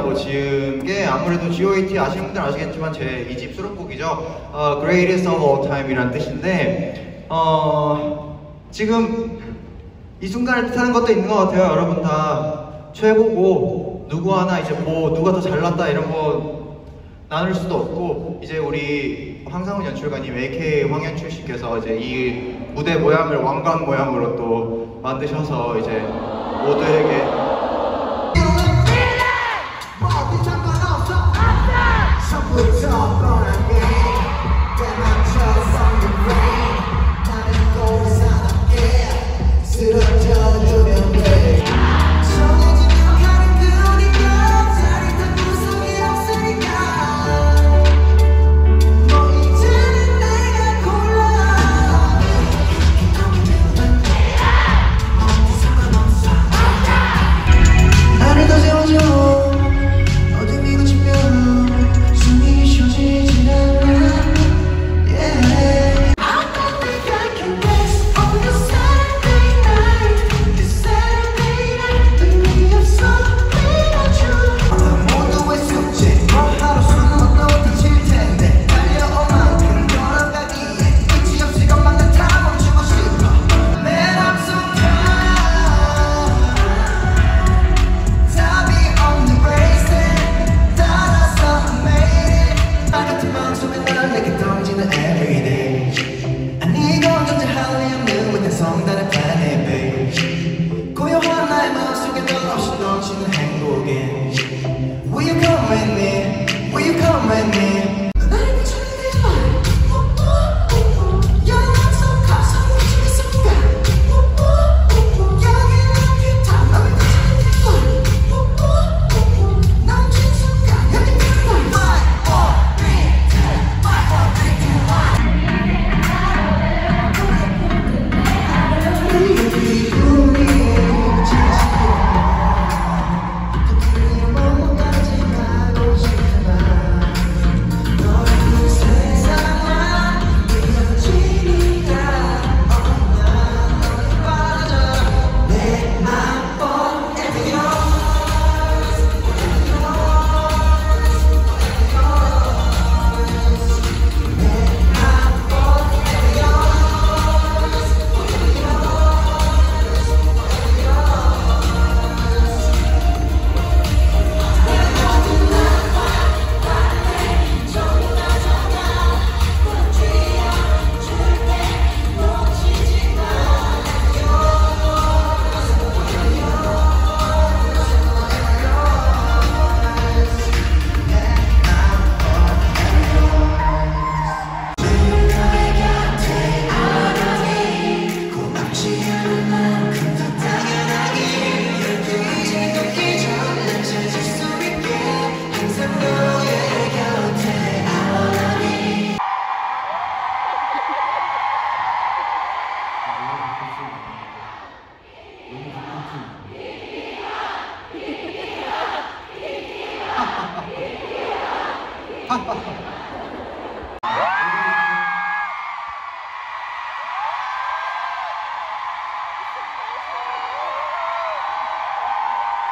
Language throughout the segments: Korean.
키랜드라고 지은 게 아무래도 GOAT 아시는 분들 아시겠지만 제 2집 수록곡이죠. 어, Greatest of All Time이란 뜻인데 어, 지금 이 순간을 뜻하는 것도 있는 것 같아요. 여러분 다 최고고 누구 하나 이제 뭐 누가 더 잘났다 이런 거 나눌 수도 없고 이제 우리 황상훈 연출가님 AK 황현출 씨께서 이제 이 무대 모양을 왕관 모양으로 또 만드셔서 이제 모두에게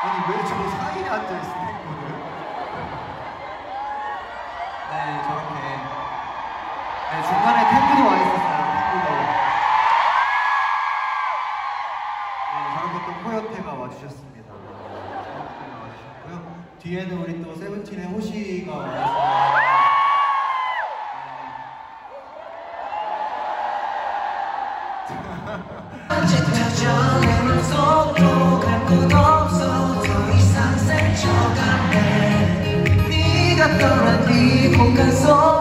아니 왜 저 사이에 앉아 있어요? 네 저렇게 네, 중간에 탱구도 와 있었어요. 탱구도. 네 저렇게 또 코요테가 와주셨습니다. 코요테가 와주셨고요. 뒤에는 우리 또 세븐틴의 호시가 와주셨어요. 짙어져 내 맘속 nunca sou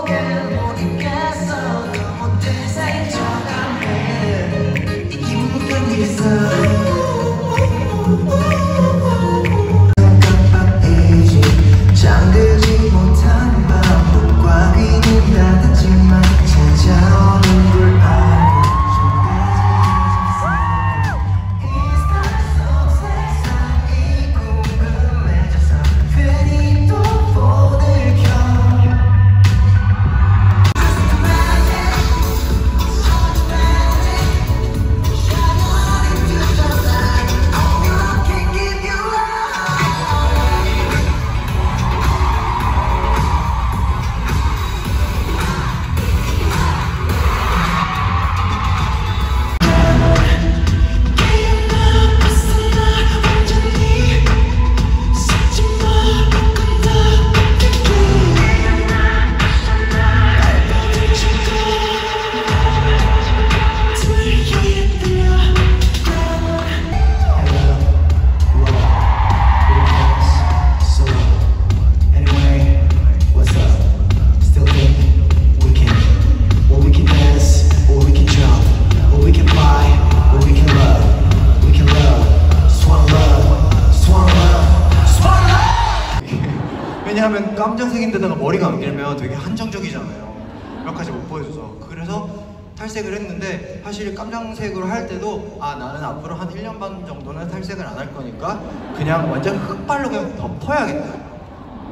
깜장색으로 할 때도 아 나는 앞으로 한 1년 반 정도는 탈색을 안 할 거니까 그냥 완전 흑발로 그냥 덮어야겠다.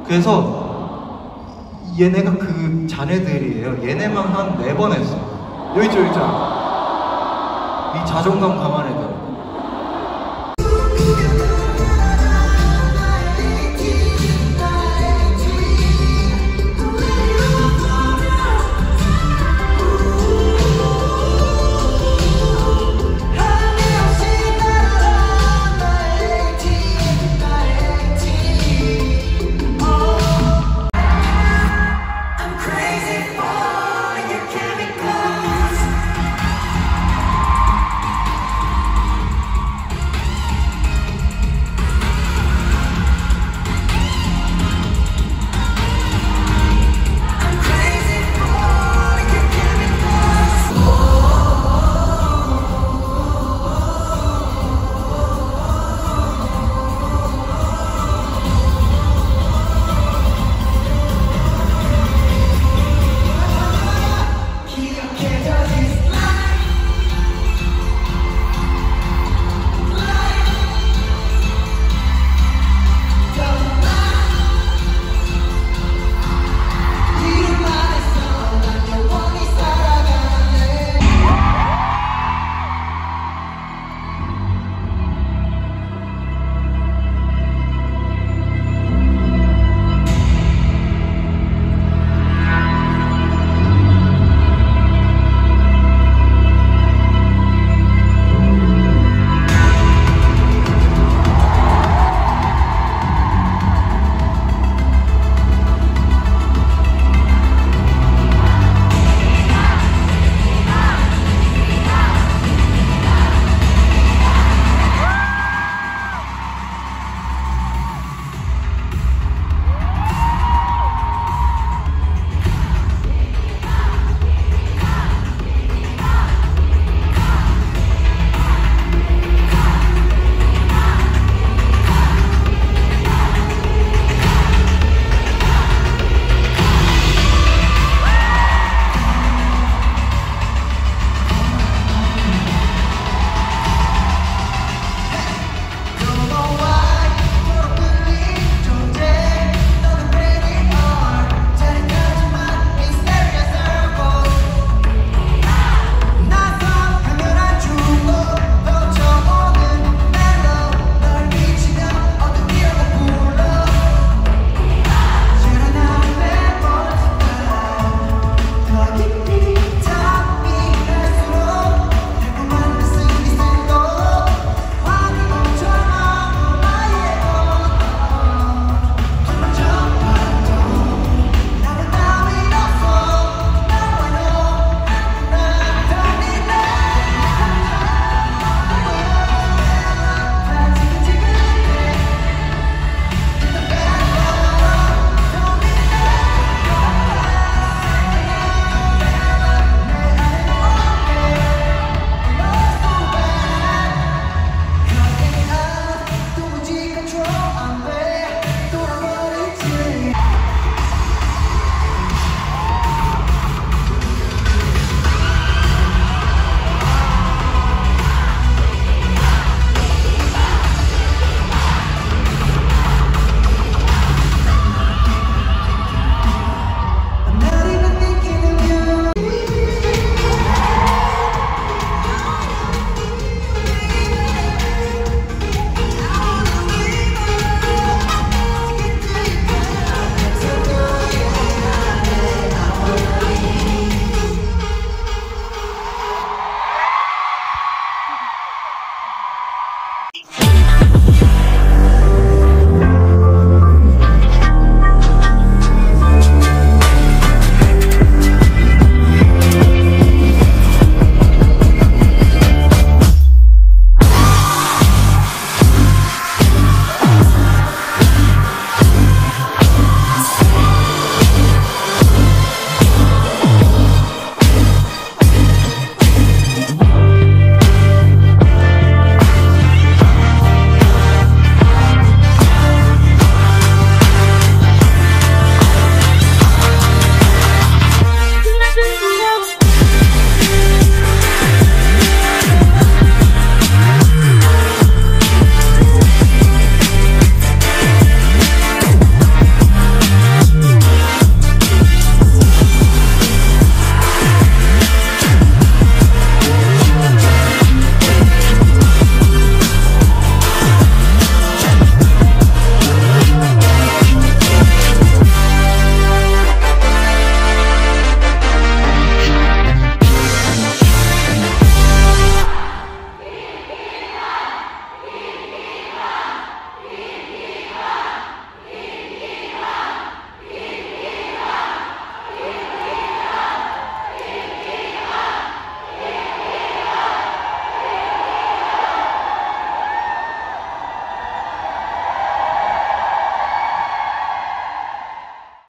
그래서 얘네가 그 자네들이에요. 얘네만 한 네 번 했어. 여기 있죠, 여기 있죠. 이 자존감 애들.